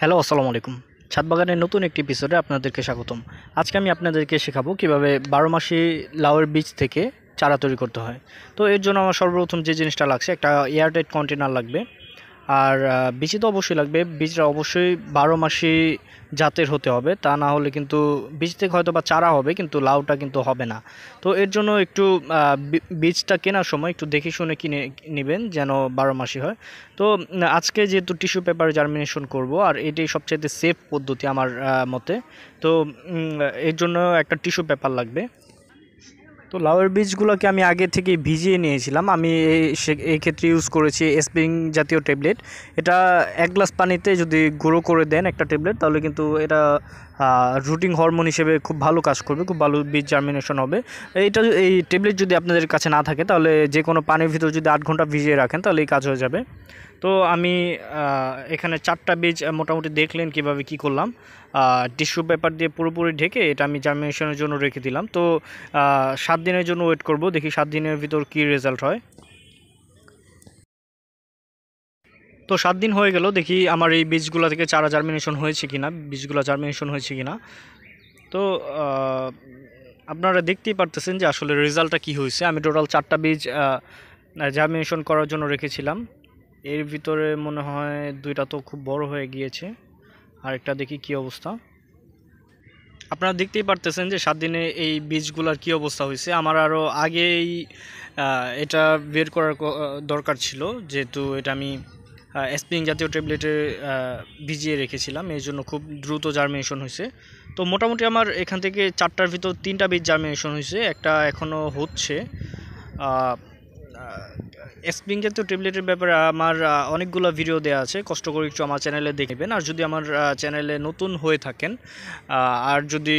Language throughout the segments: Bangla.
হ্যালো, আসসালামু আলাইকুম। ছাদ বাগানের নতুন একটি এপিসোডে আপনাদেরকে স্বাগতম। আজকে আমি আপনাদেরকে শেখাবো কীভাবে বারো মাসি লাউয়ের বীজ থেকে চারা তৈরি করতে হয়। তো এর জন্য আমার সর্বপ্রথম যে জিনিসটা লাগছে, একটা এয়ারটাইট কন্টেনার লাগবে। আর বীজ তো অবশ্যই লাগবে। বীজটা অবশ্যই বারো মাসি জাতের হতে হবে। তা না হলে কিন্তু বীজ থেকে হয়তো বা চারা হবে, কিন্তু লাউটা কিন্তু হবে না। তো এর জন্য একটু বীজটা কেনার সময় একটু দেখে শুনে কিনে, নেবেন যেন বারো মাসি হয়। তো আজকে যেহেতু টিস্যু পেপার জার্মিনেশন করব, আর এটাই সবচেয়ে সেফ পদ্ধতি আমার মতে। তো এর জন্য একটা টিস্যু পেপার লাগবে। তো লাউয়ের বীজগুলোকে আমি আগে থেকে ভিজিয়ে নিয়েছিলাম। আমি এই ক্ষেত্রে ইউজ করেছি এসপিং জাতীয় ট্যাবলেট এটা এক গ্লাস পানিতে যদি গুঁড়ো করে দেন একটা ট্যাবলেট তাহলে কিন্তু এটা রুটিং হরমোন হিসেবে খুব ভালো কাজ করবে, খুব ভালো বীজ জার্মিনেশন হবে। এইটা এই ট্যাবলেট যদি আপনাদের কাছে না থাকে, তাহলে যে কোনো পানির ভিতর যদি আট ঘণ্টা ভিজিয়ে রাখেন, তাহলে এই কাজ হয়ে যাবে। তো আমি এখানে চারটা বীজ মোটামুটি দেখলেন কীভাবে কি করলাম। টিস্যু পেপার দিয়ে পুরোপুরি ঢেকে এটা আমি জার্মিনেশনের জন্য রেখে দিলাম। তো সাত দিনের জন্য ওয়েট করব, দেখি সাত দিনের ভিতর কি রেজাল্ট হয়। তো সাত দিন হয়ে গেল, দেখি আমার এই বীজগুলো থেকে চারা জার্মিনেশন হয়েছে কিনা বীজগুলো জার্মিনেশন হয়েছে কিনা। তো আপনারা দেখতেই পারতেছেন যে আসলে রেজাল্টটা কি হয়েছে। আমি টোটাল চারটা বীজ জার্মিনেশন করার জন্য রেখেছিলাম। এর ভিতরে মনে হয় দুইটা তো খুব বড় হয়ে গিয়েছে। আরেকটা দেখি কি অবস্থা। আপনারা দেখতেই পারতেছেন যে সাত দিনে এই বীজগুলোর কি অবস্থা হয়েছে। আমার আরও আগেই এটা বের করার দরকার ছিল। যেহেতু এটা আমি স্প্রিং জাতীয় ট্যাবলেটে ভিজিয়ে রেখেছিলাম। এই জন্য খুব দ্রুত জার্মিনেশন হয়েছে। তো মোটামুটি আমার এখান থেকে চারটার ভিতর তিনটা বীজ জার্মিনেশন হয়েছে। একটা এখনও হচ্ছে। স্প্রিং কিন্তু ট্যাবলেটের ব্যাপারে আমার অনেকগুলো ভিডিও দেওয়া আছে। কষ্ট করে একটু আমার চ্যানেলে দেখবেন আর যদি আমার চ্যানেলে নতুন হয়ে থাকেন আর যদি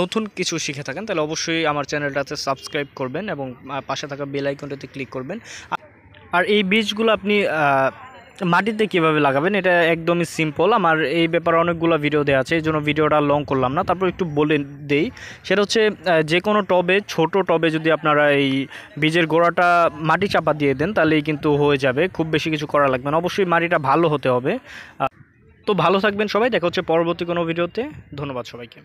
নতুন কিছু শিখে থাকেন, তাহলে অবশ্যই আমার চ্যানেলটাতে সাবস্ক্রাইব করবেন এবং পাশে থাকা বেল আইকনটাতে ক্লিক করবেন। আর এই বীজগুলো আপনি মাটিতে কীভাবে লাগাবেন? এটা একদমই সিম্পল আমার এই ব্যাপারে অনেকগুলো ভিডিও দেওয়া আছে, এই জন্য ভিডিওটা লং করলাম না। তারপর একটু বলে দেই। সেটা হচ্ছে যে কোনো টবে, ছোট টবে যদি আপনারা এই বীজের গোড়াটা মাটি চাপা দিয়ে দেন, তাহলেই কিন্তু হয়ে যাবে। খুব বেশি কিছু করা লাগবে না। অবশ্যই মাটিটা ভালো হতে হবে। তো ভালো থাকবেন সবাই। দেখা হচ্ছে পরবর্তী কোনো ভিডিওতে ধন্যবাদ সবাইকে।